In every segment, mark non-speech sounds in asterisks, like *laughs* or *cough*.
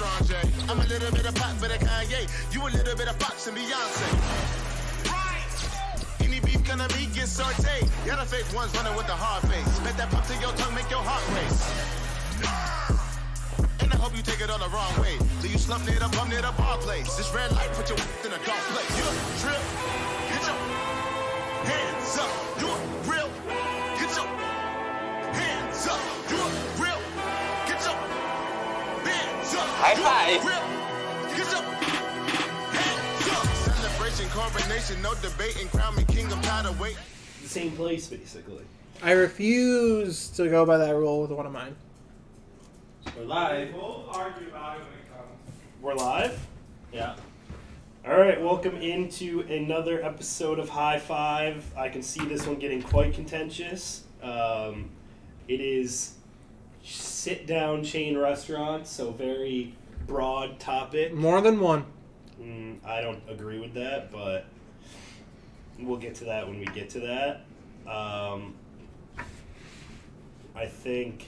Rap I'm a little bit of pop, but a Kanye. You a little bit of Fox and Beyonce. Right. Any beef gonna be get sauteed. Y'all the fake ones running with a hard face. Bet that pop to your tongue, make your heart race. And I hope you take it all the wrong way. Do you slump near the bum near the bar place? This red light put your in a dark place. You a trip, get your hands up. You a real, High five. real, get your hands. Celebration, coronation, no debating. Crown me king, I'm tired. The same place, basically. I refuse to go by that rule with one of mine. We're live. We'll argue about it when it comes. We're live? Yeah. All right, welcome into another episode of High Five. I can see this one getting quite contentious. Um, it is sit down chain restaurants, so very broad topic. More than one. Mm, I don't agree with that, but we'll get to that when we get to that. Um, I think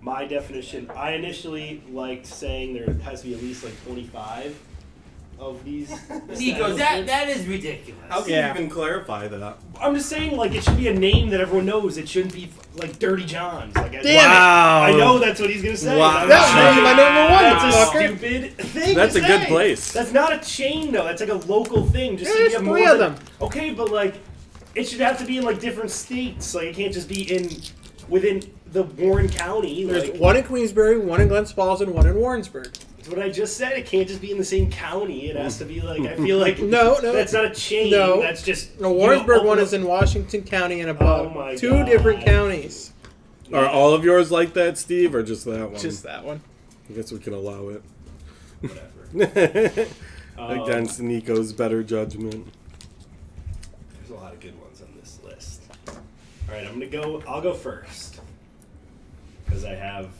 my definition, I initially liked saying there has to be at least like 25 of these. *laughs* Niko, that that is ridiculous. How can Yeah. you even clarify that? I'm just saying, like, it should be a name that everyone knows. It shouldn't be like Dirty John's. Like, I, Damn it. Wow. I know that's what he's gonna say. Wow. I'm That not be my number one, That's a fucker. stupid thing. That's to a good place. That's not a chain though. That's like a local thing. Just so There's you three of than- them. Okay, but like, it should have to be in like different states. Like, it can't just be in within the Warren County. There's Like, one in Queensbury, one in Glens Falls, and one in Warrensburg. That's what I just said. It can't just be in the same county. It has to be like I feel like *laughs* No, no. that's not a chain. No. that's just No, you know, Warrensburg one is in Washington County and above. Oh my Two God. different counties. Are all of yours like that, Steve, or just that one? Just that one. I guess we can allow it. Whatever. *laughs* Um, Against Niko's better judgment. There's a lot of good ones on this list. All right, I'm gonna go. I'll go first because I have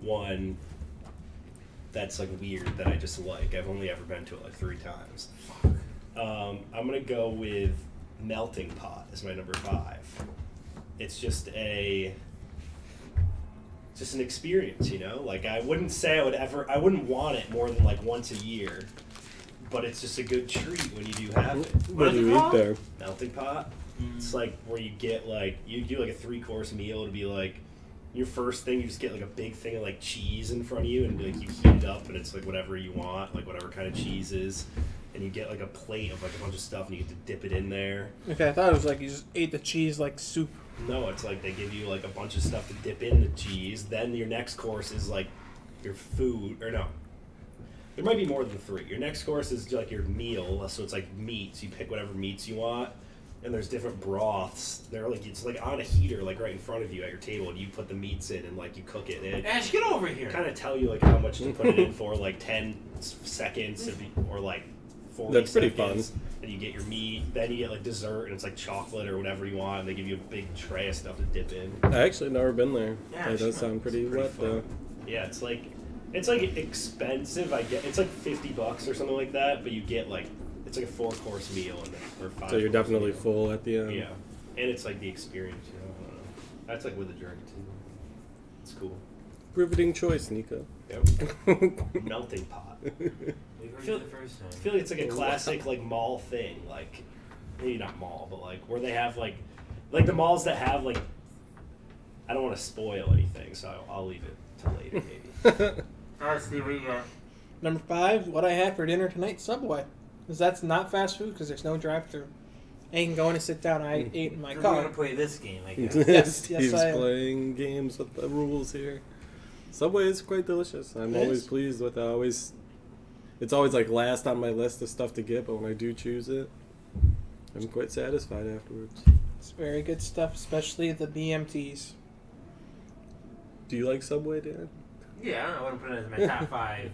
one that's like weird that I just like. I've only ever been to it like three times. Um, I'm gonna go with melting pot as my number five. It's just a just an experience, you know. Like I wouldn't say I would ever. I wouldn't want it more than like once a year. But it's just a good treat when you do have it. What do is it you eat there? Melting pot. It's like where you get like you do like a three course meal to be like your first thing. You just get like a big thing of like cheese in front of you, and like you heat it up, and it's like whatever you want, like whatever kind of cheese is. And you get like a plate of like a bunch of stuff, and you get to dip it in there. Okay, I thought it was like you just ate the cheese like soup. No, it's like they give you like a bunch of stuff to dip in the cheese. Then your next course is like your food, or no, there might be more than three. Your next course is like your meal, so it's like meats. You pick whatever meats you want, and there's different broths. They're like it's like on a heater, like right in front of you at your table, and you put the meats in and like you cook it. And it Ash, get over here. kind of tell you like how much to put it in for, *laughs* like ten seconds, if you, or like forty That's pretty seconds. And you get your meat. Then you get like dessert, and it's like chocolate or whatever you want. And they give you a big tray of stuff to dip in. I actually never been there. Yeah, that does sure. sound pretty, It's pretty wet though. fun. Yeah, it's like it's like expensive. I get it's like fifty bucks or something like that, but you get like it's like a four course meal and or five. So you're definitely meal. full at the end. Yeah, and it's like the experience. You know, know. That's like with a drink too. It's cool. Riveting choice, Niko. Yep. *laughs* Melting pot. *laughs* We heard feel- the first time. I feel like it's like a classic like mall thing, like maybe not mall, but like where they have like like the malls that have like I don't want to spoil anything, so I'll, I'll leave it to later maybe. *laughs* All right, Steve, what you got? Number five, what I had for dinner tonight, Subway. Because that's not fast food because there's no drive through. I can go in and sit down. I hmm. ate in my We're gonna play this game, I *laughs* guess. Yes, yes, Steve's I am. playing games with the rules here. Subway is quite delicious. I'm It always is? pleased with it. I always, it's always like last on my list of stuff to get, but when I do choose it, I'm quite satisfied afterwards. It's very good stuff, especially the BMTs. Do you like Subway, Dan? Yeah, I don't know. I wouldn't put it as my *laughs* top five.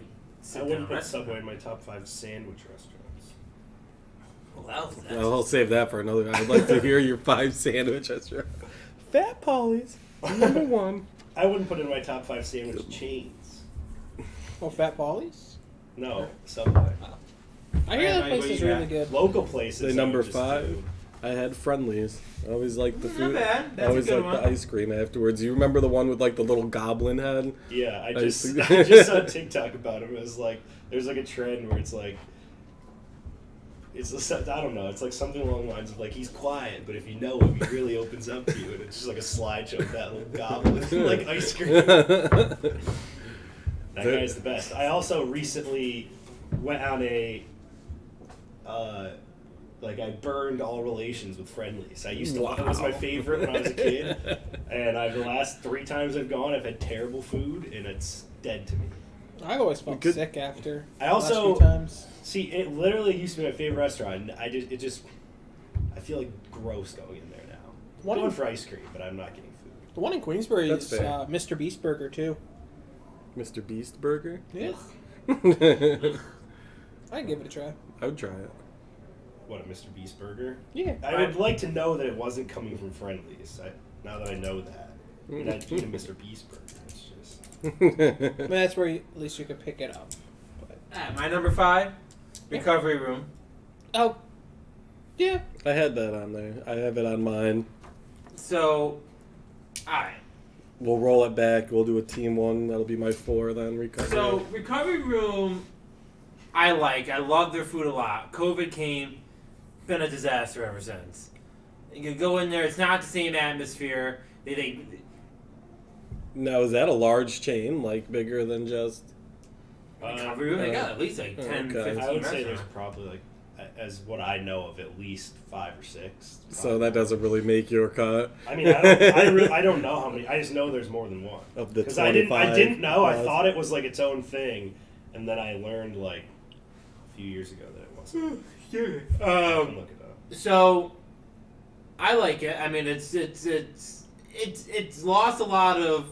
I wouldn't put restaurant. Subway in my top five sandwich restaurants. Well, that was, that's Well, I'll save that for another. I'd like to hear your five sandwich restaurant. *laughs* Fat Polly's number *laughs* one. I wouldn't put in my top five sandwich chains. Oh, Fat Polly's? No, Subway. I hear that place is really got? good. Local places. Say I would number five. do- I had Friendly's. I always liked the Not food. bad. I That's a always good liked the ice cream afterwards. You remember the one with like the little goblin head? Yeah, I I just *laughs* I, just saw TikTok about him. It was like there's like a trend where it's like it's just, I don't know. It's like something along the lines of like he's quiet, but if you know him, he really opens up to you. And it's just like a slideshow of that little goblin *laughs* like ice cream. *laughs* That guy's the best. I also recently went on a uh, like I burned all relations with Friendly's. I used to love it was my favorite when I was a kid, *laughs* and I've the last three times I've gone, I've had terrible food, and it's dead to me. I always felt Good- sick after. I the last also- few times. See, it literally used to be my favorite restaurant. And I just it just I feel like gross going in there now. What going in- for ice cream, but I'm not getting food. The one in Queensbury That's is fair. uh, Mr. Beast Burger too. Mr. Beast Burger. Yeah, *laughs* I I'd give it a try. I would try it. What a Mr. Beast burger. Yeah, I would like to know that it wasn't coming from Friendly's. I, now that I know that, and I'd eat a Mr. Beast burger. It's just *laughs* but that's where you, at least you could pick it up. But, Ah, my number five, recovery room. oh, yeah. I had that on there. I have it on mine. So, alright. We'll roll it back. We'll do a team one. That'll be my four then. Recovery. So recovery room, I like. I love their food a lot. COVID came, been a disaster ever since. You go in there, it's not the same atmosphere. They, they now is that a large chain, like bigger than just? Uh, recovery room. They got uh, at least like 10, Okay. 15 I would say there's probably like, as what I know of, at least five or six. So that doesn't really make your cut. I mean, I don't, I, re- I don't know how many. I just know there's more than one. Of the Because I didn't, I didn't know. I thought it was like its own thing, and then I learned like a few years ago that it wasn't. Hmm, I can Um, look it up. so I like it. I mean, it's it's it's it's it's lost a lot of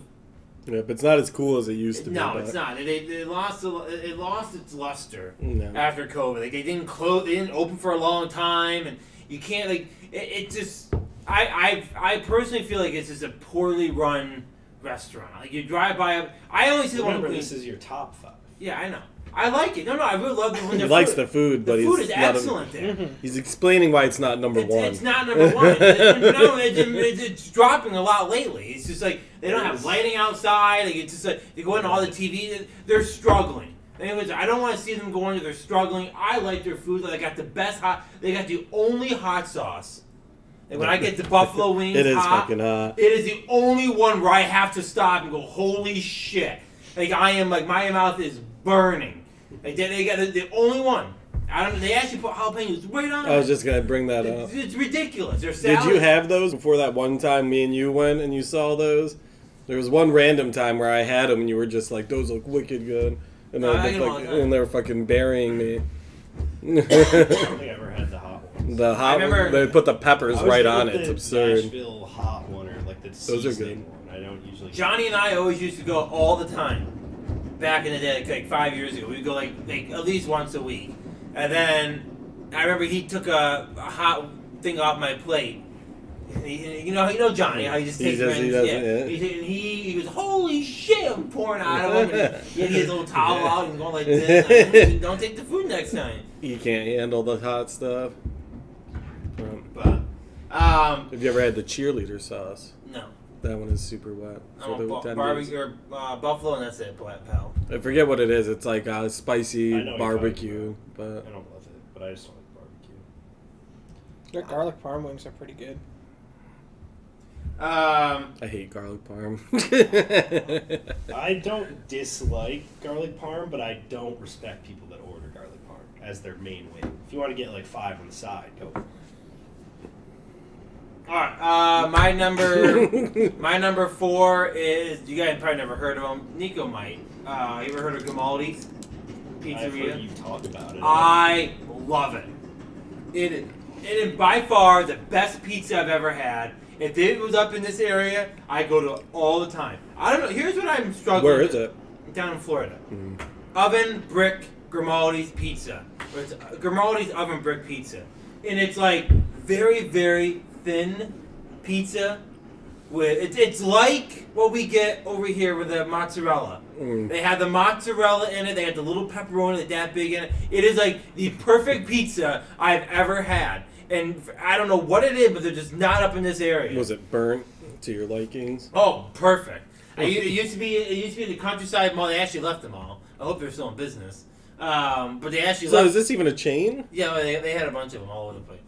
Yeah, but it's not as cool as it used to be. no, it's not. It, it, it lost a, it lost its luster. No. after COVID. Like they didn't close, they didn't open for a long time, and you can't like it. it just, I, I, I personally feel like it's just a poorly run restaurant. Like you drive by, I only see the one. in Remember, this is your top five. Yeah, I know. I like it. No, no, I really love the when *laughs* He the likes food, the food, but The but food is not a- excellent there. Mm-hmm. he's explaining why it's not number It's, one. it's not number one. *laughs* It- it- no, it's, it's, it's dropping a lot lately. It's just like they don't have lighting outside. Like it's just like they go in all the TV. They're struggling. Anyways, I don't want to see them going. They're struggling. I like their food. They got the best hot. They got the only hot sauce. And when I get the buffalo *laughs* wings, it is hot, fucking hot. it is the only one where I have to stop and go, holy shit! Like I am, like my mouth is burning. Like they, they got the, the only one. I don't. They actually put jalapenos right on. I was it. just gonna bring that It's, up. it's ridiculous. They're Did you have those before that one time me and you went and you saw those? There was one random time where I had them and you were just like, "Those look wicked good," and, No, they I looked get 'em all like- and they were fucking burying me. I don't think I ever had the hot ones. the hot, remember- they put the peppers right on it. It's absurd. Nashville hot one or like the Those are good. one. I don't usually. Johnny and I always used to go all the time. Back in the day, like, like five years ago, we'd go like like at least once a week. And then I remember he took a, a hot thing off my plate. He, you know, you know Johnny, how he just He takes does- he does yeah. it, yeah. He, and he, he goes, "Holy shit!" I'm pouring out of him. And he *laughs* had his little towel out and going like this. *laughs* Like, Don't take the food next time. You can't handle the hot stuff. Um, But um, have you ever had the cheerleader sauce? No, That one is super wet. I'm the bu- barbecue or uh, buffalo, and that's it, pal. I forget what it is. It's like a spicy barbecue, know what you're barbecue, I don't love it, but I just don't like barbecue. Their garlic parm wings are pretty good. Um, I hate garlic parm. *laughs* I don't dislike garlic parm, but I don't respect people that order garlic parm as their main wing. If you want to get like five on the side, go. for it. All right. Uh, my number, *laughs* my number four is you guys probably never heard of him. Niko might. Uh, you ever heard of Grimaldi's I've heard Pizzeria? you talk about it. I love it. It it is by far the best pizza I've ever had. If it was up in this area, I go to it all the time. I don't know. Here's what I'm struggling. Where is with. it? Down in Florida. Mm. Oven brick Grimaldi's pizza. Or It's uh, Grimaldi's oven brick pizza, and it's like very very thin pizza. With it's it's like what we get over here with the mozzarella. Mm. They have the mozzarella in it. They have the little pepperoni that that big in it. It is like the perfect pizza I've ever had. and I don't know what it is, but they're just not up in this area. Was it burnt to your likings? Oh, perfect. *laughs* I, it used to be it used to be the countryside mall. They actually left them all. I hope they're still in business. Um, but they actually So left. is this even a chain? Yeah, they, they had a bunch of them all over the place.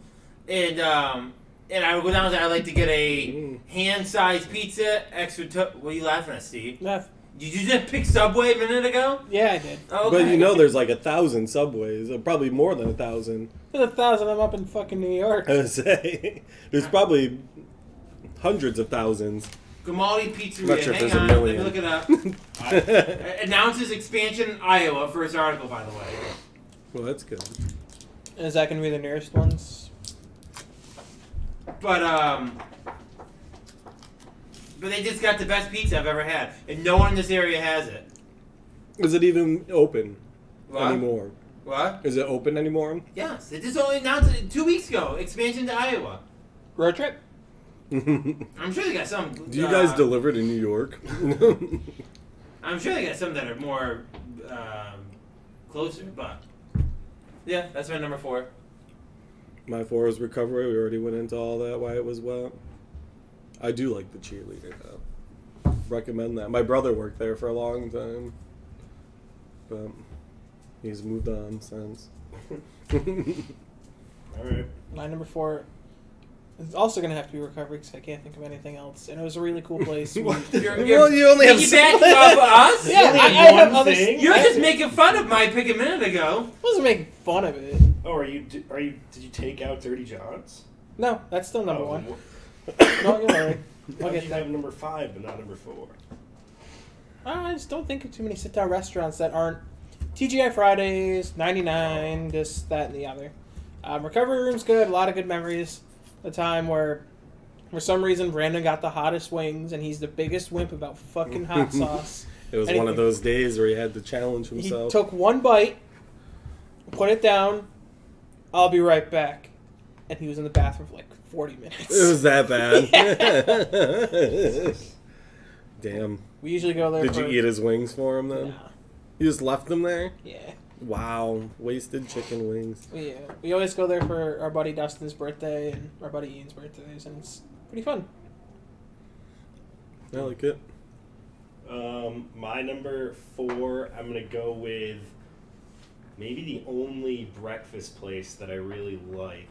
And um, and I would go down there. I like to get a Mm. hand-sized pizza, extra. To- what are you laughing at, Steve? Yeah, Did you just pick Subway a minute ago? yeah, I did. Oh, But you know, there's like a thousand subways, uh, probably more than a thousand. There's a thousand. I'm up in fucking New York. *laughs* I would say there's probably hundreds of thousands. Grimaldi Pizzeria. Not sure if Hang there's a on, let me million. look it up. *laughs* Uh, Announces expansion in Iowa. First article, by the way. well, that's good. Is that going to be the nearest ones? But um, but they just got the best pizza I've ever had, and no one in this area has it. Is it even open What? anymore? What? Is it open anymore? Yes, it just only announced it two weeks ago. Expansion to Iowa. Road trip? *laughs* I'm sure they got some. Do you uh, guys deliver to New York? *laughs* I'm sure they got some that are more um, closer, but yeah, that's my number four. My four is recovery. We already went into all that. Why it was wet. I do like the cheerleader though. Recommend that. My brother worked there for a long time, but he's moved on since. *laughs* All right. My number four is also going to have to be recovery because I can't think of anything else. And it was a really cool place. *laughs* We- What? *laughs* You're, Well, you only have piggybacking some- off of us. Yeah, only I, I have have other. You're just making fun of my pick a minute ago. I wasn't making fun of it. Oh, are you? Are you? Did you take out Dirty Johns? No, that's still number Oh, one. *coughs* No, you're *coughs* I'll get you that. have number five but not number four? I just don't think of too many sit down restaurants that aren't TGI Fridays, 99, this, that, and the other. Um, recovery room's good. A lot of good memories. A time where, for some reason, Brandon got the hottest wings, and he's the biggest wimp about fucking hot *laughs* sauce. It was And one he- of those days where he had to challenge himself. He himself. took one bite, put it down. I'll be right back, and he was in the bathroom for like 40 minutes. it was that bad. *laughs* *laughs* Damn. we usually go there. Did for, you eat his wings for him then? Nah, You just left them there? yeah. Wow. Wasted chicken wings. We, uh, we always go there for our buddy Dustin's birthday and our buddy Ian's birthdays, and it's pretty fun. I like it. Um, my number four, I'm gonna go with maybe the only breakfast place that I really like.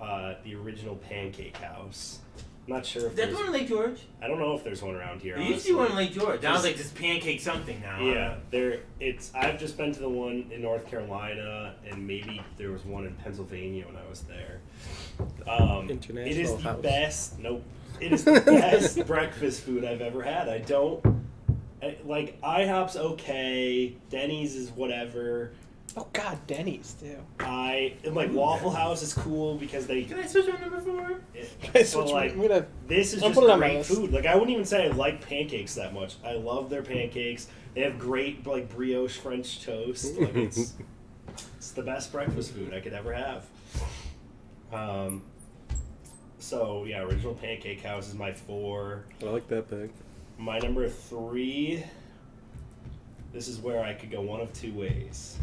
Uh, the original Pancake House. I'm not sure if That's there's, one in Lake George. I don't know if there's one around here. There used to be one in. Lake George. Now it's Just- like this pancake something now. Yeah, there. It's. I've just been to the one in North Carolina, and maybe there was one in Pennsylvania when I was there. Um, it is the House. best. Nope. It is the best *laughs* breakfast food I've ever had. I don't. I, like IHOP's okay. Denny's is whatever. Oh God, Denny's too. I and like Waffle House is cool because they. Can I switch my number four? *laughs* It, Guys, but which like I'm gonna this is I'll just put my great food. Like I wouldn't even say I like pancakes that much. I love their pancakes. They have great like brioche French toast. Like *laughs* it's it's the best breakfast food I could ever have. Um. So yeah, original Pancake House is my four. I like that pick. My number three. This is where I could go one of two ways.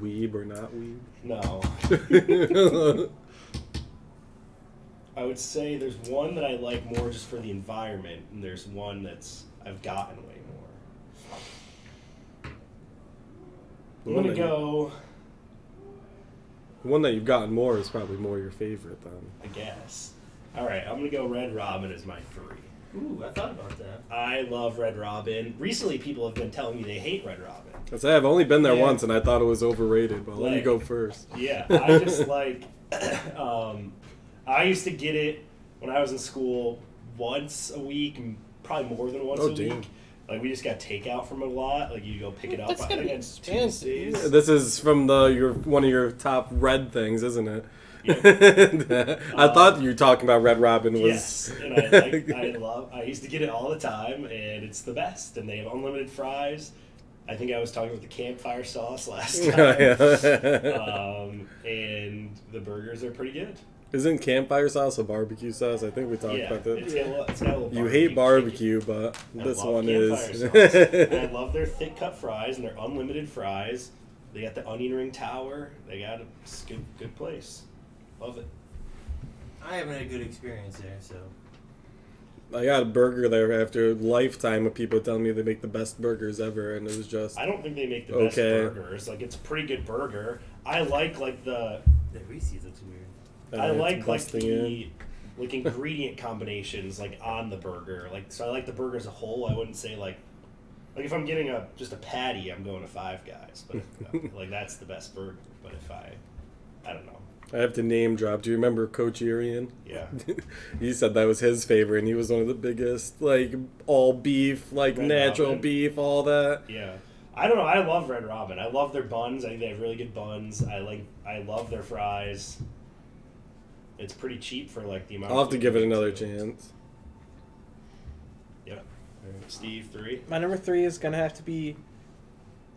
Weeb or not weeb? No, *laughs* I would say there's one that I like more just for the environment, and there's one that's I've gotten way more. I'm gonna go, The one that you've gotten more is probably more your favorite then. I guess. All right, I'm gonna go Red Robin as my three. Ooh, I thought about that. I love Red Robin. Recently, people have been telling me they hate Red Robin. I say I've only been there Yeah. once and I thought it was overrated, but I'll let me go first. Yeah, I just *laughs* like. *coughs* um, I used to get it when I was in school once a week, and probably more than once Oh, a damn. week. Like we just got takeout from it a lot. Like you go pick it up. That's I gotta be expensive. Tuesdays. This is from the your one of your top red things, isn't it? *laughs* I thought you were talking about Red Robin was Yes, and I, like, *laughs* I love. I used to get it all the time, and it's the best. And they have unlimited fries. I think I was talking about the campfire sauce last *laughs* time. um, and the burgers are pretty good. Isn't campfire sauce a barbecue sauce? I think we talked yeah, about that. it's got a, it's got a You hate barbecue barbecue, but I this one is. I love their thick cut fries and their unlimited fries. They got the onion ring tower. They got a a good good place. Love it. I haven't had a good experience there, so. I got a burger there after a lifetime of people telling me they make the best burgers ever, and it was just I don't think they make the best burgers. Like it's a pretty good burger. I like like the The Reese's looks weird. I uh, like like the in. like ingredient combinations like on the burger. Like so I like the burger as a whole. I wouldn't say like like if I'm getting a just a patty, I'm going to Five Guys. But if, *laughs* like that's the best burger. But if I I don't know. I have to name drop. Do you remember Coach Irian? Yeah. *laughs* he said that was his favorite, and he was one of the biggest, like all beef, like Red natural Robin. beef, all that. Yeah. I don't know. I love Red Robin. I love their buns. I think they have really good buns. I like. I love their fries. It's pretty cheap for like the amount. I'll of have to give it another too. chance. Yep. Alright, Steve three. My number three is gonna have to be.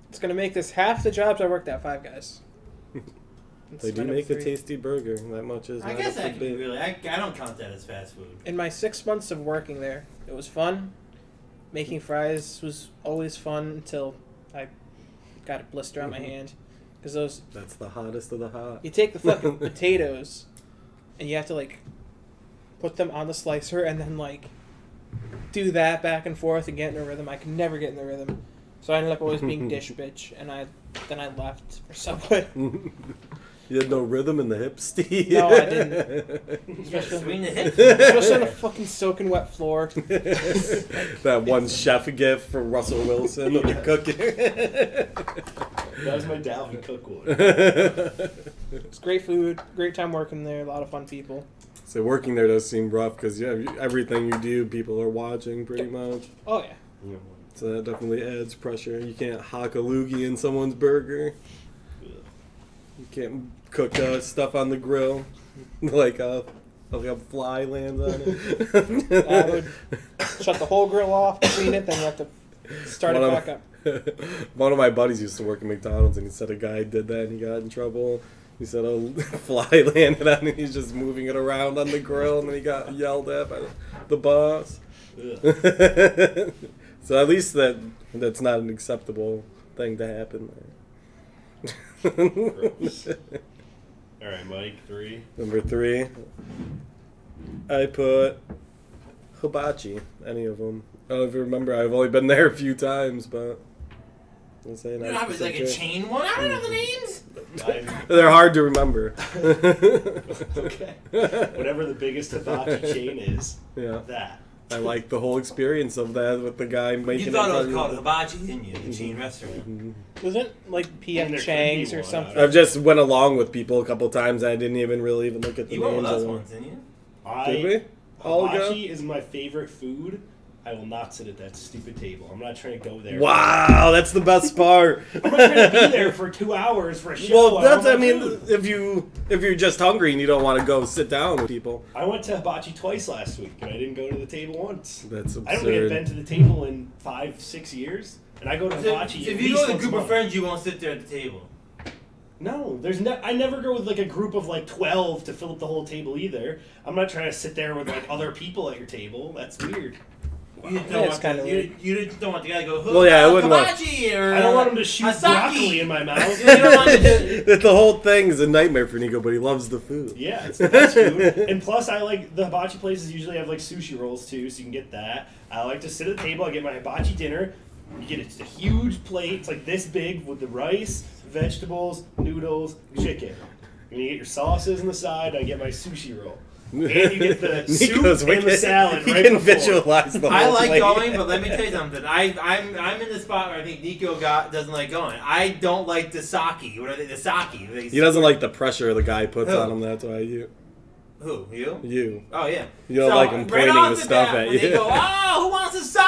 It's gonna make this half the jobs I worked at Five Guys. It's They do make a tasty burger. That much is. I not guess a that could really. I, I don't count that as fast food. In my six months of working there, it was fun. Making fries was always fun until I got a blister on my Mhm. hand. Because those, That's the hottest of the hot. you take the fucking *laughs* potatoes, and you have to like put them on the slicer and then like do that back and forth and get in a rhythm. I could never get in the rhythm, so I ended up always being *laughs* dish bitch, and I then I left for Subway. *laughs* you had no rhythm in the hips, *laughs* Steve. No, I didn't. *laughs* You gotta the hips. Especially on a fucking soaking wet floor. *laughs* that one chef gift from Russell Wilson of the cooking. That was my Dalvin Cook one. It's great food, great time working there, a lot of fun people. so working there does seem rough because yeah, everything you do, people are watching pretty much. Oh yeah. So that definitely adds pressure. You can't hock a loogie in someone's burger. You can't cook uh, stuff on the grill *laughs* like a like a fly lands on it. *laughs* I would shut the whole grill off, clean it, then you have to start One it of- back up. *laughs* One of my buddies used to work at McDonald's, and he said a guy did that and he got in trouble. He said a fly landed on it. He's just moving it around on the grill, and then he got yelled at by the boss. So at least that that's not an acceptable thing to happen there. Gross. All right, Mike three. Number three, I put hibachi. Any of them? I don't know if you remember. I've only been there a few times, but I'm saying You I don't have like a chain one. I don't know the names. They're hard to remember. *laughs* okay. *laughs* Whatever the biggest hibachi chain is, Yeah, that. I like the whole experience of that with the guy making. You thought it was on- called hibachi, didn't you? The chain restaurant. Mhm. Wasn't like And P.F. Chang's or one, something? I've just went along with people a couple times. And I didn't even really even look at the You went names. with us of them. once, didn't you? I, Did we? Hibachi is my favorite food. I will not sit at that stupid table. I'm not trying to go there. Wow, that's the best *laughs* part. I'm not trying to be there for two hours for a show. Well, I that's. I mean, food. if you if you're just hungry and you don't want to go sit down with people, I went to hibachi twice last week, and I didn't go to the table once. that's absurd. I don't think I've been to the table in five, six years, and I go to So, hibachi. so at if you least go with a group month. of friends, you won't sit there at the table. No, there's no. I never go with like a group of like twelve to fill up the whole table either. I'm not trying to sit there with like other people at your table. That's weird. You just Yeah, don't it's want kinda the, you, you just don't want the guy to go. Well, yeah, I wouldn't want- or I don't want him to shoot Asaki." broccoli in my *laughs* mouth. You don't want to- *laughs* that the whole thing is a nightmare for Niko, but he loves the food. Yeah, it's the best food. *laughs* And plus, I like the hibachi places usually have like sushi rolls too, so you can get that. I like to sit at the table. I get my hibachi dinner. You get it's a huge plate. It's like this big with the rice, vegetables, noodles, chicken. And you get your sauces on the side. I get my sushi roll. And you get the *laughs* soup and the wicked. salad He right can before. visualize the whole I like plate. going, but let me tell you something. I, I'm I'm in the spot where I think Niko got doesn't like going. I don't like the sake. What are they? The sake. They- He doesn't like the pressure the guy puts Who? on him. That's why you, Who you? you, Oh yeah. you don't So, like him right pointing off the the stuff bat, at you. They go, oh, who wants a sake?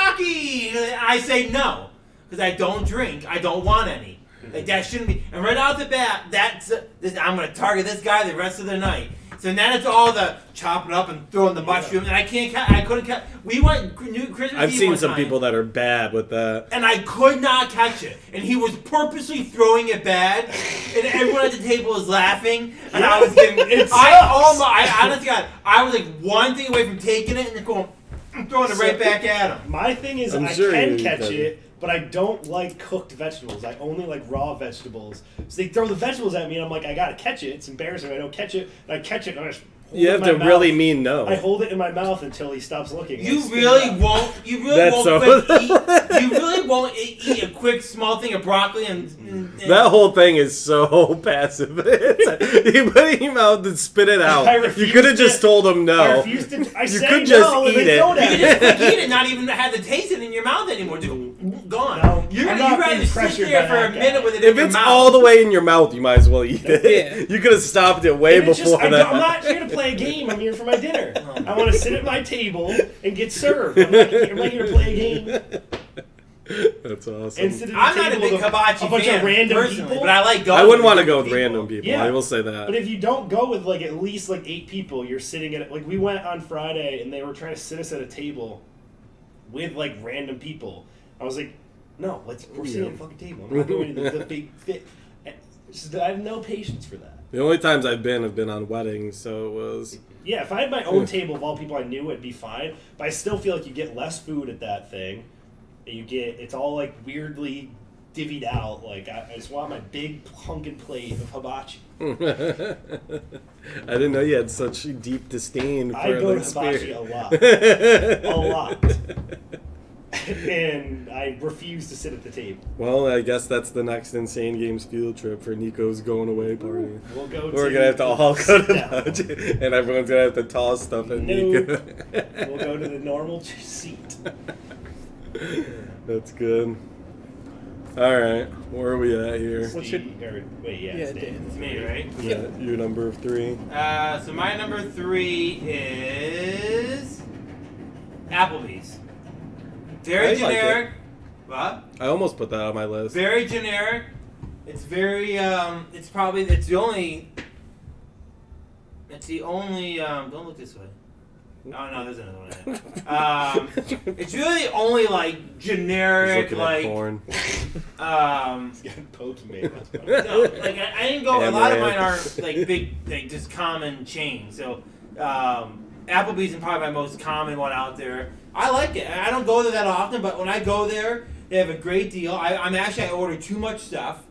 I say no because I don't drink. I don't want any. Mm-hmm. Like that shouldn't be. And right off the bat, that's this, I'm gonna target this guy the rest of the night. So then it's all the chopping up and throwing the mushroom, and I can't. Ca- I couldn't. catch. we went new Christmas I've Eve seen one some time, people that are bad with that. and I could not catch it. And he was purposely throwing it bad, and everyone at the table was laughing, and I was getting. *laughs* It I almost. I honestly, God, I was like one thing away from taking it and going, I'm throwing it right back at him. My thing is, I'm I sure can catch can. it, but I don't like cooked vegetables. I only like raw vegetables. So they throw the vegetables at me, and I'm like, I gotta catch it. It's embarrassing. I don't catch it, and I catch it, and I just hold You have to my really mean no. I hold it in my mouth until he stops looking. You really out. won't. You really That's won't. so- *laughs* eat, you really won't eat a quick small thing of broccoli and. and, and That whole thing is so *laughs* passive. It's- *laughs* you put it in your mouth and spit it out. You could have just told him I no. refuse to. I You say could just no, and eat they it. don't You have can it. just quick eat it, not even have the taste it in your mouth anymore. Just gone. No, you're I'm gonna not you rather sit pressured there for that a guy. minute with it If in your it's mouth. all the way in your mouth, you might as well eat it. Yeah. *laughs* You could have stopped it way And before just, that. I'm not here to play a game. I'm here for my dinner. I want to sit at my table and get served. I'm not, I'm not here to play a game. That's awesome. And sit at a I'm not a table big with hibachi a bunch fan of random personally, people. but I like going. I wouldn't want to go with people. random people. Yeah. I will say that. But if you don't go with like at least like eight people, you're sitting at like we went on Friday and they were trying to sit us at a table with like random people. I was like, no, let's we're sitting at a fucking table. I'm not going to the, the *laughs* big fit. I have no patience for that. the only times I've been have been on weddings, so it was. Yeah, if I had my own table of all people I knew, it'd be fine. But I still feel like you get less food at that thing. And you get it's all like weirdly divvied out. Like I, I just want my big hunkin' plate of hibachi. *laughs* I didn't know you had such deep disdain for I go the to hibachi spirit. a lot. a lot. *laughs* *laughs* and I refuse to sit at the table. Well, I guess that's the next Insane Games field trip for Niko's going away party. We'll go. We're to gonna have to all go sit to down. budget, and everyone's gonna have to toss stuff at No. Nico. *laughs* We'll go to the normal seat. That's good. All right, where are we at here? What's Steve- or, wait, yeah, Yeah, it's Dan. It's me, right? Yeah, your number of three. Uh, so my number three is Applebee's. Very I like generic. What? I almost put that on my list. Very generic. It's very. Um, it's probably. It's the only. It's the only. Um, don't look this way. Oh no, there's another one. Um, *laughs* it's really only like He's generic looking at like. porn. Um, *laughs* He's got Pokemon. No, like I, I didn't go. A lot of mine aren't like big, like just common chains. So um, Applebee's is probably my most common one out there. I like it. I don't go there that often, but when I go there, they have a great deal. I, I'm actually I order too much stuff.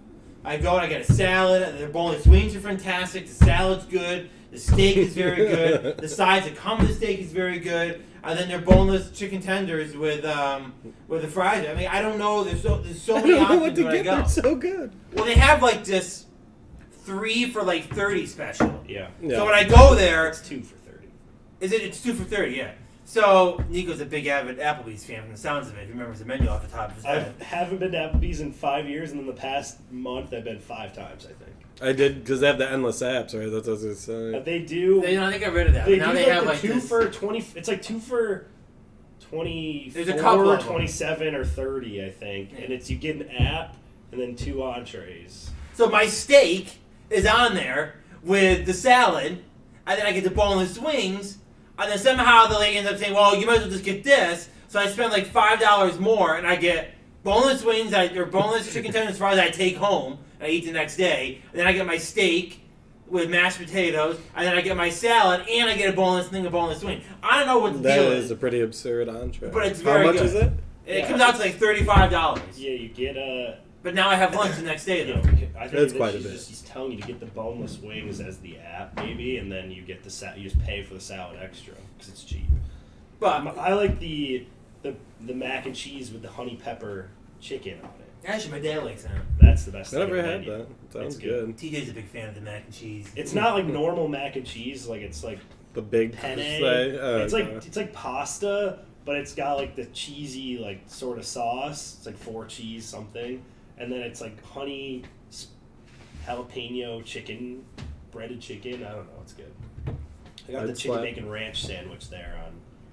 I go and I get a salad. and Their boneless wings are fantastic. The salad's good. The steak is very good. *laughs* the sides that come with the steak is very good. And then their boneless chicken tenders with um, with the fries. I mean, I don't know. There's so there's so I don't know options what to when I get. go. They're so good. Well, they have like this three for like thirty special. Yeah. Yeah. So when I go there, It's two for 30. is it? It's two for thirty. Yeah. So Niko's a big avid Applebee's fan from the sounds of it. He remembers the menu off the top of his I haven't been to Applebee's in five years, and in the past month, I've been five times, I think. I did because they have the endless apps, right? That's what I was gonna Uh, they do. They, no, they got rid of that. They now do they like have the like two this. for 20. It's like two for 24, There's a couple of 27, or 30, I think. And it's you get an app and then two entrees. So my steak is on there with the salad, and then I get the boneless wings, and then somehow the lady ends up saying, "Well, you might as well just get this." So I spend like five dollars more, and I get boneless wings I, or boneless chicken tenders fries I take home and I eat the next day, and then I get my steak with mashed potatoes, and then I get my salad, and I get a boneless thing of boneless wing. I don't know what the That deal is is. a pretty absurd entree. But it's very How much good. is it? It Yeah. comes out to like thirty-five dollars. Yeah, you get a. But now I have lunch the next day Yeah, though. I think That's that quite a bit. Just, he's telling you to get the boneless wings as the app, maybe, and then you get the sa- you just pay for the salad extra because it's cheap. Um, But I like the the the mac and cheese with the honey pepper chicken on it. actually, my dad likes that. That's the best. I thing never had menu. that. Sounds It's good. good. TJ's a big fan of the mac and cheese. It's not like normal mac and cheese. Like it's like The big penne. oh, it's like God. it's like pasta, but it's got like the cheesy like sort of sauce. It's like four cheese something, and then it's like honey jalapeno chicken, breaded chicken. I don't know. It's good. I got the chicken slap. bacon ranch sandwich there on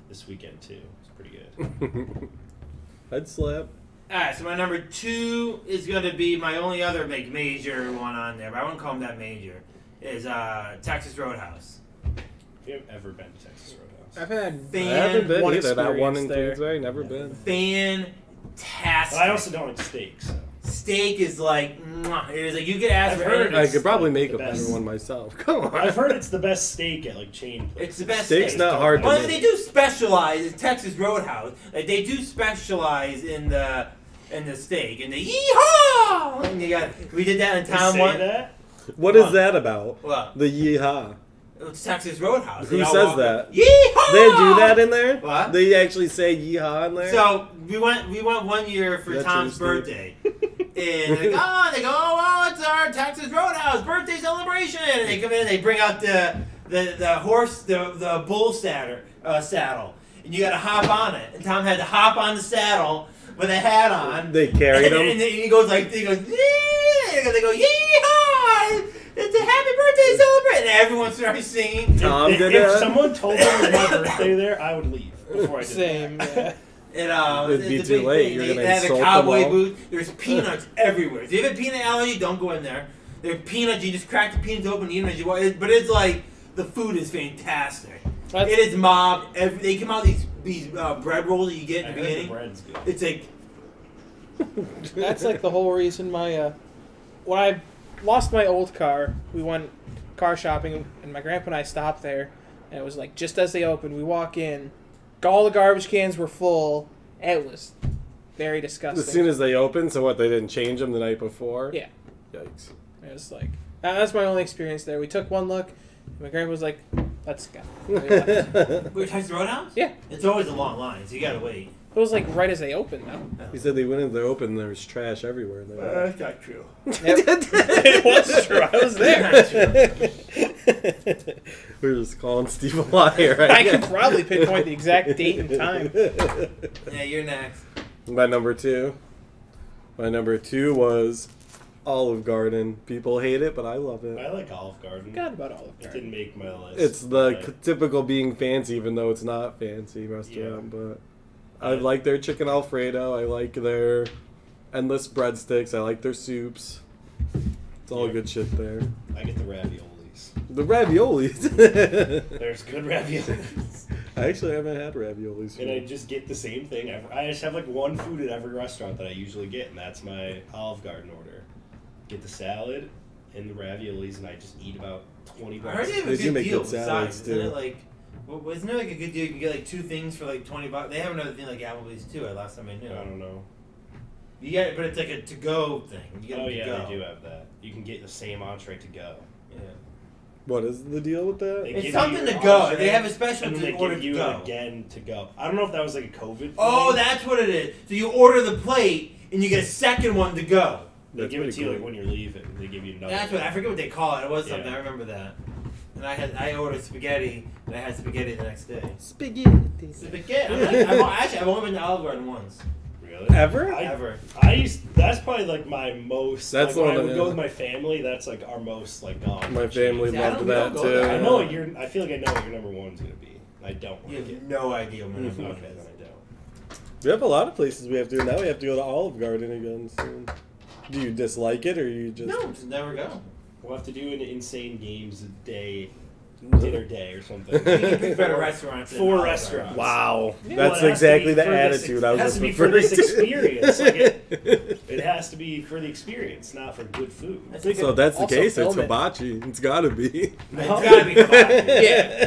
this weekend too. It's pretty good. *laughs* I'd slap. Alright, so my number two is going to be my only other big major one on there, but I wouldn't call them that major, is uh, Texas Roadhouse. Have you ever been to Texas Roadhouse? I've had I haven't been one either. That one in experience there. Queensbury, never been. Fantastic. But I also don't like steaks. So. Steak is like, mwah. it is like, you could ask I've for heard anything. I could probably like make the a better one myself. *laughs* Come on. I've heard it's the best steak at like chain places. It's the best Steak's steak. not hard to Well, make. they do specialize in Texas Roadhouse. Like they do specialize in the and the steak and the yeehaw. And you got we did that in town one. that? What is that about? What? The yeehaw. It's Texas Roadhouse. Who says that? Yeehaw! They do that in there? What? They actually say yeehaw in there? So we went we went one year for That's Tom's birthday. *laughs* And they go, oh, they go, oh, well, it's our Texas Roadhouse birthday celebration. And they come in and they bring out the the, the horse, the, the bull saddle, uh, saddle. And you got to hop on it. And Tom had to hop on the saddle with a hat on. They carried and, him? And then he goes like, he goes, yeah! They go, yeehaw! It's a happy birthday celebration. And everyone starts singing. Tom if, did if that? someone told me it was my birthday there, I would leave before I did Same. that. Yeah. And, uh, It'd be it's a too late. thing. You're They, gonna they have the insult them cowboy all. boot. There's *laughs* peanuts everywhere. If you have a peanut allergy, don't go in there. There are peanuts. You just crack the peanuts open and eat them as you want. It- But it's like the food is fantastic. That's- it is mobbed. Every, they come out these these uh, bread rolls that you get I in the beginning. the beginning. bread's good. It's like *laughs* That's like the whole reason my uh, when I lost my old car, we went car shopping, and my grandpa and I stopped there, and it was like just as they opened, we walk in, all the garbage cans were full. It was very disgusting. As soon as they opened, so what? They didn't change them the night before. Yeah. Yikes. it was like that's my only experience there. We took one look, and my grandpa was like, "Let's go." We left. wait, Texas Roadhouse. yeah, It's always a long line, so you gotta wait. it was like right as they opened though. he said they went in there open. and There was trash everywhere. in there. that's not true. *laughs* it was true. I was there. *laughs* We're just calling Steve a liar. Right *laughs* I could now. probably pinpoint the exact date and time. *laughs* Yeah, you're next. My number two. My number two was Olive Garden. People hate it, but I love it. I like Olive Garden. Forgot about Olive It Garden. didn't make my list. It's the but c- typical being fancy, even though it's not fancy restaurant. But I Yeah. like their chicken alfredo. I like their endless breadsticks. I like their soups. It's all Yeah. good shit there. I get the raviolis. The raviolis. *laughs* There's good raviolis. I actually haven't had raviolis. And I just get the same thing. Every, I just have like one food at every restaurant that I usually get, and that's my Olive Garden order. Get the salad and the raviolis, and I just eat about twenty I heard bucks. they have They a do good make deal. good salads, besides, isn't it like? Well, isn't it like a good deal? You can get like two things for like twenty bucks. They have another thing like Applebee's too. uh, Last time I knew. I don't know. You get, but it's like a to-go thing. You get Oh to yeah, go. they do have that. You can get the same entree to go. Yeah. What is the deal with that? They It's give something you to go. entree, They have a special and to they order give to you go. again to go. I don't know if that was like a COVID. Thing. Oh, that's what it is. So you order the plate and you get a second one to go. They That's give it pretty to you like cool. when you're leaving. They give you another. That's what I forget what they call it. It was something Yeah. I remember that. And I had I ordered spaghetti and I had spaghetti the next day. Spaghetti. Spaghetti. I'm like, I've, actually, I've only been to Olive Garden once. Really? Ever? I, Ever. I used. That's probably like my most. That's like, the when I would go with my family. That's like our most like gone. My family See, I loved don't- that don't too. there. I know what your. I feel like I know what your number one's gonna be. I don't You like have no idea what my number Mhm. one Okay, is. then I don't. We have a lot of places we have to. Do now we have to go to Olive Garden again soon. Do you dislike it or you just? No, just never go. We'll have to do an insane games day, dinner day or something. You can pick better restaurants. Four restaurants. Wow, Well, that's it has to exactly the for this attitude ex- I was it has to be for for. this experience. Like it, *laughs* it has to be for the experience, not for good food. So a- that's the case. It's film it. hibachi. It's got to be. *laughs* It's gotta be hibachi. *laughs* yeah.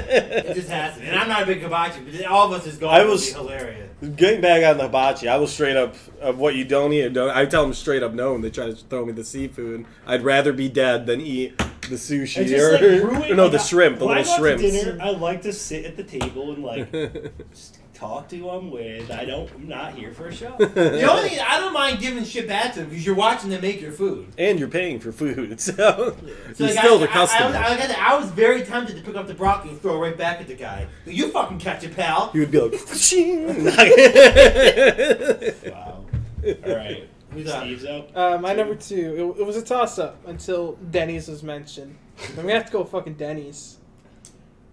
It just has to. be. And I'm not a big hibachi, but all of us is going I to was- be hilarious. Getting back on the hibachi, I was straight up of what you don't eat. Don't, I tell them straight up no, and they try to throw me the seafood. I'd rather be dead than eat the sushi just or, like ruin- or no, like, the shrimp, the little go out to shrimps. dinner, I like to sit at the table and like *laughs* just talk to them with. I don't. I'm not here for a show. *laughs* The only thing, I don't mind giving shit back to them because you're watching them make your food. and you're paying for food, *laughs* so So you're like, still I, the customer. I, I, I, got- I was very tempted to pick up the broccoli and throw it right back at the guy. You fucking catch it, pal. you would be like, wow. All right. Who's? Steve's up. Uh, my number two, it, it was a toss up until Denny's was mentioned. I'm gonna have to go with fucking Denny's.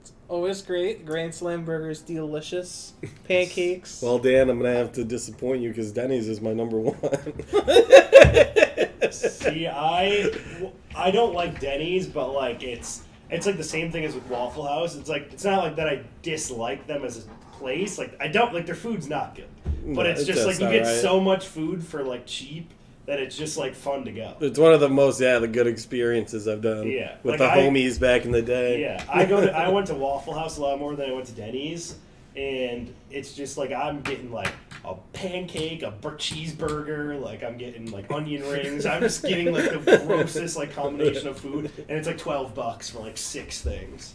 It's always great. Grand Slam burgers, delicious. *laughs* Pancakes. well, Dan, I'm gonna have to disappoint you because Denny's is my number one. *laughs* See, I I don't like Denny's, but like it's it's like the same thing as with Waffle House. It's like it's not like that I dislike them as a place. Like I don't like their food's not good, mm, but No, it's it's just like you get alright. so much food for like cheap that it's just like fun to go. It's one of the most yeah the good experiences I've done. Yeah, with like the I- homies back in the day. Yeah, I go to I went to Waffle House a lot more than I went to Denny's, and it's just like I'm getting like a pancake, a cheeseburger. Like I'm getting like onion rings. I'm just getting like the *laughs* grossest like combination of food, and it's like twelve bucks for like six things.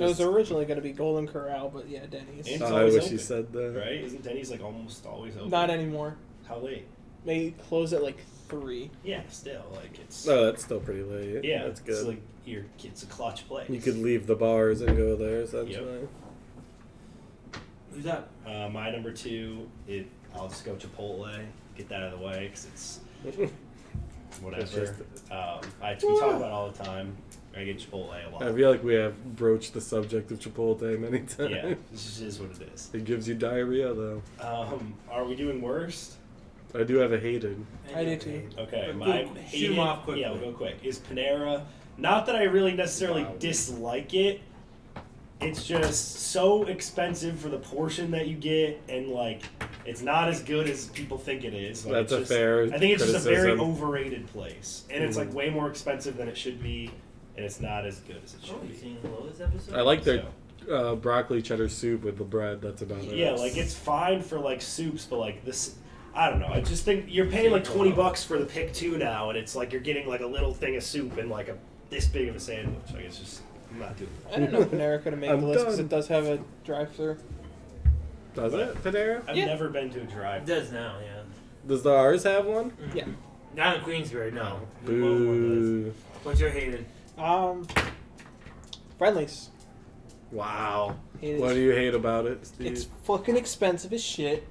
It was originally going to be Golden Corral, but yeah, Denny's. It's Oh, I always wish open, you said that. Right? Isn't Denny's like almost always open? Not anymore. How late? They close at like three. Yeah, still like it's. Oh, that's still pretty late. yeah, that's It's good. like your it's a clutch place. you could leave the bars and go there essentially. Who's that? Uh, my number two, it. I'll just go Chipotle. Get that out of the way because it's *laughs* whatever. Just- um, I, we talk about it all the time. I get Chipotle a lot. I feel like we have broached the subject of Chipotle many times. yeah, this is what it is. It gives you diarrhea though. Um, are we doing worst? I do have a hated. I do too. Okay, Go- my shoot 'em hated- off quickly. Yeah, we'll go quick. Is Panera? Not that I really necessarily Wow. dislike it. It's just so expensive for the portion that you get, and like, it's not as good as people think it is. Like, That's it's a just- fair I think it's just a very overrated place, and it's like Mhm. way more expensive than it should be, and it's not as good as it should you be. seen this episode? I like their So- uh, broccoli cheddar soup with the bread. That's about it. Yeah, like it's fine for like soups, but like this, I don't know. I just think you're paying like twenty bucks for the pick two now, and it's like you're getting like a little thing of soup and like a this big of a sandwich. Like it's just I'm not doing it. I don't know if Panera could have made *laughs* I'm the list because it does have a drive-through. Does it Panera? I've Yeah. never been to a drive. It drive. does now, yeah. Does the ours have one? Yeah. Not in Queensbury, no. Boo! What's your hated? Um, Friendly's. Wow. It What is- do you hate about it, Steve? It's fucking expensive as shit.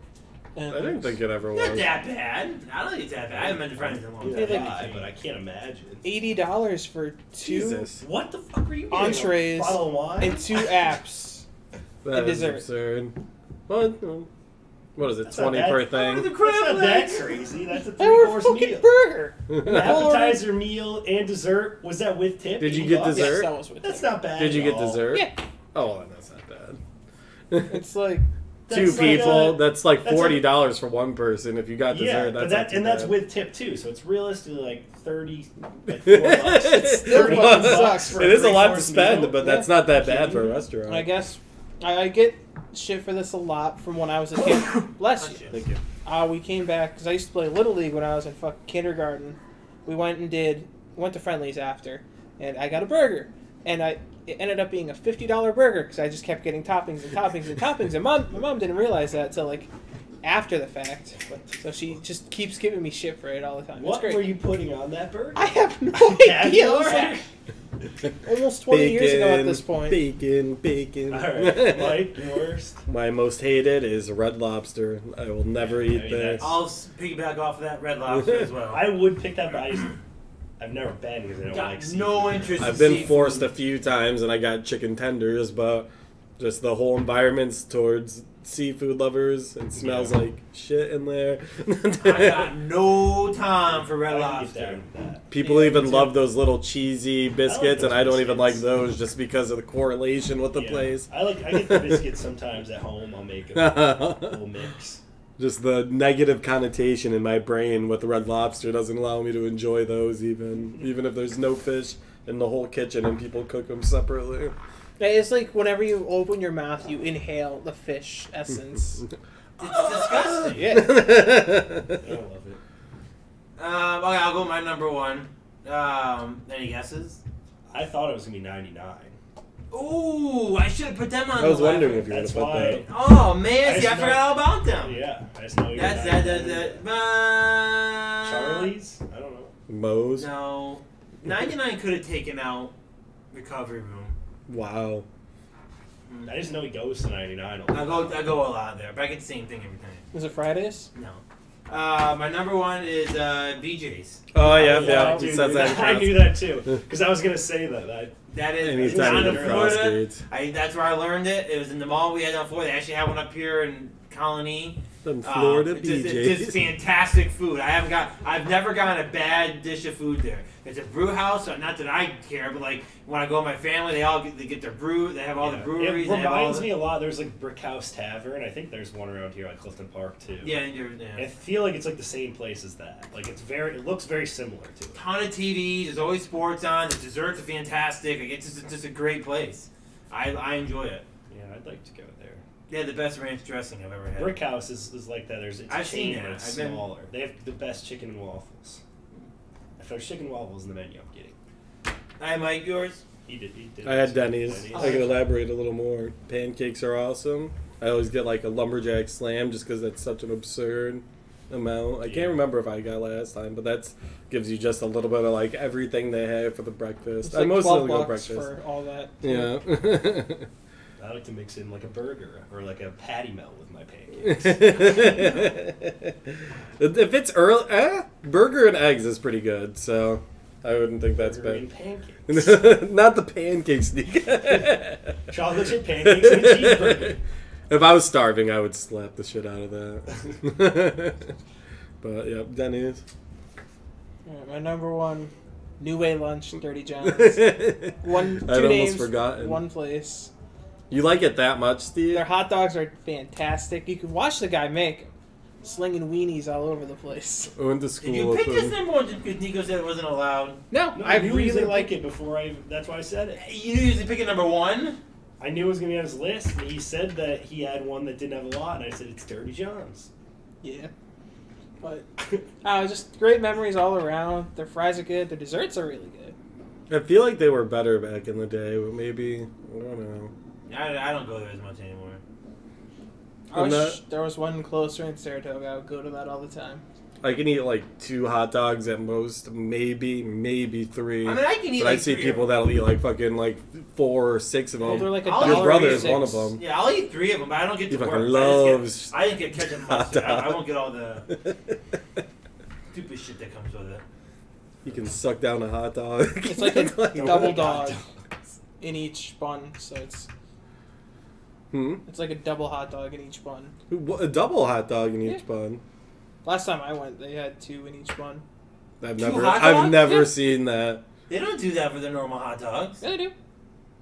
And I didn't think it ever was. Not was. that bad. I don't think it's that bad. I haven't been to friends in a long Yeah. time. Drive, but I can't imagine. eighty dollars for two Jesus, What the fuck are you getting? Entrees bottle wine? and two apps. that And is dessert. absurd. What? What is it? That's Twenty per Oh, the thing. crab That's not legs. that crazy. That's a three-course fucking meal. burger. An Full order. appetizer, meal, and dessert. Was that with tip? Did you get dessert? Yes, that was with That's it. not bad. Did you at get all. dessert? Yeah, Oh, well, that's not bad. *laughs* it's like Two That's like people. a- that's like that's forty like- dollars for one person. If you got dessert, yeah, that's but not that too and that's with tip too, so it's realistically like thirty, like four *laughs* bucks. It's still Thirty fucking bucks for it is a lot to spend, meal? but that's Yeah. not that bad for a restaurant. I guess I, I get shit for this a lot from when I was a kid. *coughs* Bless you. Thank you. Uh, we came back because I used to play little league when I was in fucking kindergarten. We went and did went to Friendly's after, and I got a burger, and I it ended up being a fifty dollar burger because I just kept getting toppings and toppings and toppings. And mom, my mom didn't realize that till like after the fact, so she just keeps giving me shit for it all the time. What it's great. were you putting on that burger? I have no *laughs* idea. It like *laughs* almost twenty years ago at this point. Bacon, bacon. All right, Mike, worst. *laughs* My most hated is Red Lobster. I will never Yeah, I eat mean, there. I'll s- piggyback off of that Red Lobster as well. I would pick that, but I just, I've never been because I don't got like no interest. I've in been seafood. forced a few times, and I got chicken tenders, but just the whole environment's towards seafood lovers and smells Yeah. like shit in there. I got no time for Red I can get Lobster. down with that. People Yeah, even love those little cheesy biscuits, those and I don't even like those just because of the correlation with the Yeah. place. I like. I get the biscuits sometimes at home. I'll make a little *laughs* mix. just the negative connotation in my brain with Red Lobster doesn't allow me to enjoy those, even even if there's no fish in the whole kitchen and people cook them separately. It's like whenever you open your mouth, you inhale the fish essence. *laughs* It's disgusting. yeah. *laughs* I love it. Um, okay, I'll go with my number one. Um, any guesses? I thought it was gonna be ninety nine. Ooh, I should have put them on. I was the wondering left. if you were That's gonna put why- that. Oh man, I see, just I know- forgot all about them. Yeah, I just know That's that. That. 99. that uh, Charlie's. I don't know. Moe's. No, ninety nine could have taken out recovery room. Wow. I just know he goes to ninety nine. I go. I go a lot there, but I get the same thing every time. Is it Fridays? No. Uh, my number one is uh, BJ's. Oh yeah, yeah. dude, He says that. I across- knew that too because I was gonna say that. I, That is Anytime down you in get cross Florida. I, that's where I learned it. It was in the mall we had on Florida. They actually had one up here in Colonie. Them Um, Florida it's BJ's. it's just fantastic food. I haven't got. I've never gotten a bad dish of food there. It's a brew house. So not that I care, but like when I go with my family, they all get, they get their brew. They have all yeah. the breweries. It they have all reminds the, me a lot. There's like Brick House Tavern. I think there's one around here, like Clifton Park too. Yeah, yeah. I feel like it's like the same place as that. Like it's very. It looks very similar to it. ton of TVs. There's always sports on. The desserts are fantastic. Like, it's just, it's just a great place. I, I enjoy it. Yeah, I'd like to go there. They had the best ranch dressing I've ever had. Brick House is, is like that. There's it's I've seen but it's I've been- smaller. They have the best chicken and waffles. If there's chicken waffles in the menu, I'm getting. I Mike yours. He did. He did. I had Denny's. Denny's. I can elaborate a little more. Pancakes are awesome. I always get like a lumberjack slam just because that's such an absurd amount. I Yeah. can't remember if I got last time, but that's gives you just a little bit of like everything they have for the breakfast. It's I like mostly go bucks breakfast. for all that. Yeah. *laughs* I like to mix in like a burger or like a patty melt with my pancakes. *laughs* if it's early, eh, burger and eggs is pretty good. So I wouldn't think that's burger and bad. pancakes. *laughs* Not the pancake sneak. *laughs* Chocolate chip pancakes and a cheeseburger. If I was starving, I would slap the shit out of that. but yeah, Denny's. Alright, my number one, New Way Lunch, Dirty John's. One, two I'd almost names, forgotten. one place. You like it that much, Steve? Their hot dogs are fantastic. You can watch the guy make 'em, slinging weenies all over the place. *laughs* I went to Did school you with pick this number one just because Niko said it wasn't allowed? No, No, I knew he was really gonna like pick it before I. That's why I said it. You knew you was picking number one. I knew it was gonna be on his list, and he said that he had one that didn't have a lot, and I said it's Dirty John's. Yeah. But uh, just great memories all around. Their fries are good. Their desserts are really good. I feel like they were better back in the day, but maybe I don't know. I, I don't go there as much anymore. I wish not- there was one closer in Saratoga. I would go to that all the time. I can eat like two hot dogs at most, maybe maybe three. I mean, I can eat. but like I see three people that'll eat like fucking like four or six of Well, they're them. like a I'll- Your brother is one of them. Yeah, I'll eat three of them, but I don't get He to fucking work. loves I just get, I didn't get ketchup hot mustard. I, I won't get all the *laughs* stupid shit that comes with it. You can suck down a hot dog. It's like a *laughs* Like- double dog in each bun, so it's Hmm? it's like a double hot dog in each bun. What- A double hot dog in each Yeah. bun. Last time I went, they had two in each bun. I've Two never, hot I've dogs? never Yeah. seen that. They don't do that for their normal hot dogs. Yeah, they do.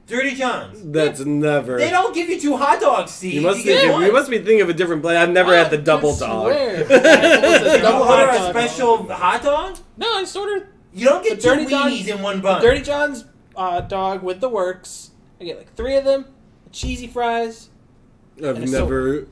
Dirty John's. That's never. They don't give you two hot dogs, Steve. You must get think. one. You must be thinking of a different place. I've never had the double dog. *laughs* *laughs* swear. You a double don't order hot a dog. special hot dog. No, I sort of. You don't get The two Dirty Dog- weenies in one bun. Dirty John's uh, dog with the works. I get like three of them, cheesy fries. I've And a never.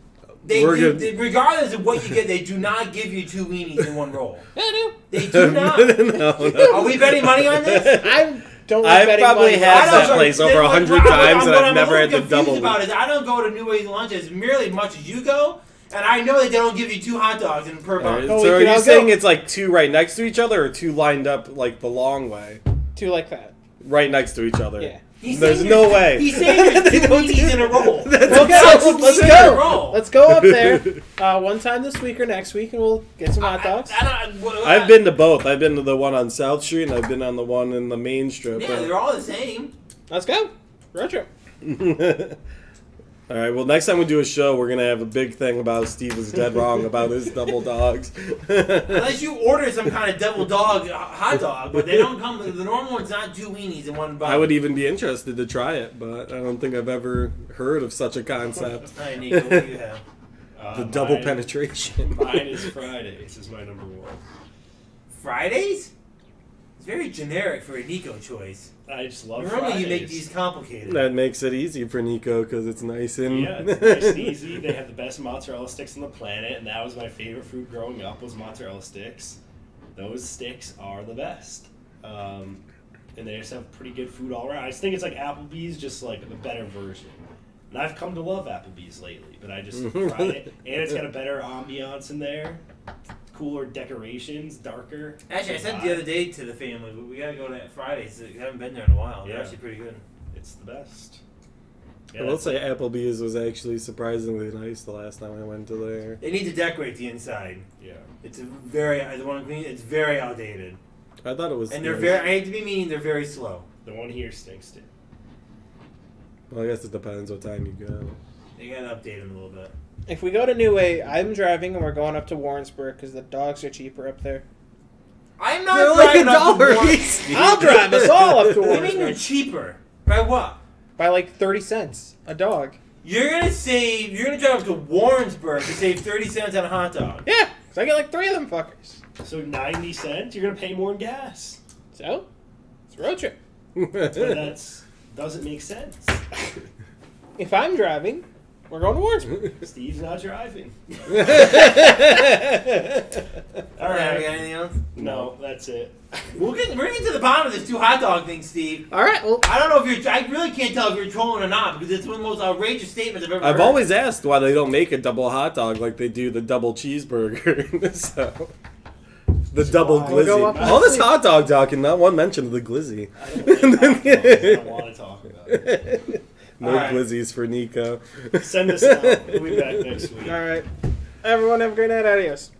They we're do, good. they- regardless of what you get, they do not give you two weenies in one roll. Yeah, *laughs* I They do not. *laughs* no, no. Are we betting money on this? do. *laughs* I don't. Like I've probably had I that place over a hundred times, and I've never had the double. About is I don't go to New Way lunch as merely much as you go, and I know that they don't give you two hot dogs in per Alright, bun. Oh, no, so are you saying go. it's like two right next to each other, or two lined up like the long way, Two like that. right next to each other? Yeah. He's There's no way. He's saying there's *laughs* They two do- in a roll. *laughs* That's Okay, that's let's, let's weenies in a go. Let's go up there *laughs* uh, one time this week or next week, and we'll get some hot dogs. I, I don't, what- I've been to both. I've been to the one on South Street, and I've been on the one in the main strip. Yeah, they're all the same. Let's go. Road trip. All right. Well, next time we do a show, we're gonna have a big thing about Steve is dead wrong about his double dogs. *laughs* Unless you order some kind of double dog uh, hot dog, but they don't come. The normal one's not two weenies in one bun. I would even be interested to try it, but I don't think I've ever heard of such a concept. All right, Niko, what do you have? *laughs* Uh, The double mine- penetration. Mine is *laughs* Fridays. Is my number one. Fridays? It's very generic for a Niko choice. I just love Normally, Fridays. you make these complicated. That makes it easy for Niko because it's nice and Yeah, it's nice and easy. *laughs* They have the best mozzarella sticks on the planet, and that was my favorite food growing up was mozzarella sticks. Those sticks are the best. Um, and they just have pretty good food all around. I just think it's like Applebee's, just like the better version. And I've come to love Applebee's lately, but I just *laughs* Friday, and it's got a better ambiance in there, cooler decorations, darker. Actually, I said the other day to the family, we- we gotta go to Fridays. We haven't been there in a while. They're Yeah. actually pretty good. It's the best. I will say Applebee's was actually surprisingly nice the last time I went to there. They need to decorate the inside. yeah. It's a very, I want to clean. It's very outdated, I thought it was. and they're nice. very. I hate to be mean, they're very slow. The one here stinks too. Well, I guess it depends what time you go. They gotta update them a little bit. If we go to New Way, I'm driving and we're going up to Warrensburg because the dogs are cheaper up there. I'm not They're like a driving up to dollar Warren- each. I'll drive us all up to What do you mean they're Warrensburg cheaper? By what? by like thirty cents a dog. You're gonna save. You're gonna drive up to Warrensburg to save thirty cents on a hot dog. Yeah, because I get like three of them fuckers. So ninety cents, you're gonna pay more in gas. So it's a road trip. But that's doesn't make sense. *laughs* If I'm driving, We're going to Warrensburg. Steve's not driving. All All right, we got anything else? No, that's it. We'll get we're getting to the bottom of this two hot dog thing, Steve. All right. Well, I don't know if you're. I really can't tell if you're trolling or not because it's one of the most outrageous statements I've ever I've heard. always asked why they don't make a double hot dog like they do the double cheeseburger. *laughs* so, the double glizzy. Go up- All this hot dog talking, and not one mention of the glizzy. I don't, like hot dogs. I don't want to talk about it. *laughs* no All right. glizzies for Niko. Send us *laughs* out. We'll be back next week. all right. Everyone, have a great night. Adios.